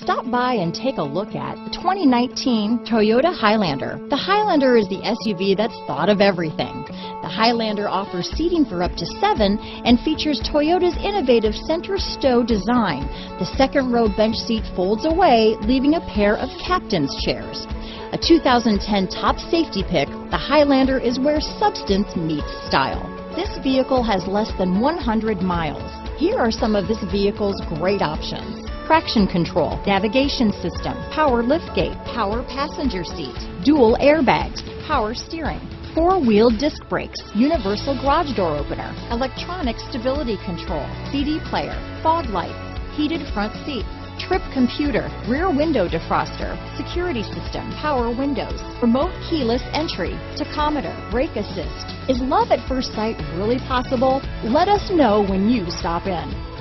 Stop by and take a look at the 2019 Toyota Highlander. The Highlander is the SUV that's thought of everything. The Highlander offers seating for up to seven and features Toyota's innovative center stow design. The second row bench seat folds away, leaving a pair of captain's chairs. A 2010 top safety pick, the Highlander is where substance meets style. This vehicle has less than 100 miles. Here are some of this vehicle's great options traction control, navigation system, power liftgate, power passenger seat, dual airbags, power steering, four-wheel disc brakes, universal garage door opener, electronic stability control, CD player, fog lights, heated front seats, trip computer, rear window defroster, security system, power windows, remote keyless entry, tachometer, brake assist. Is love at first sight really possible? Let us know when you stop in.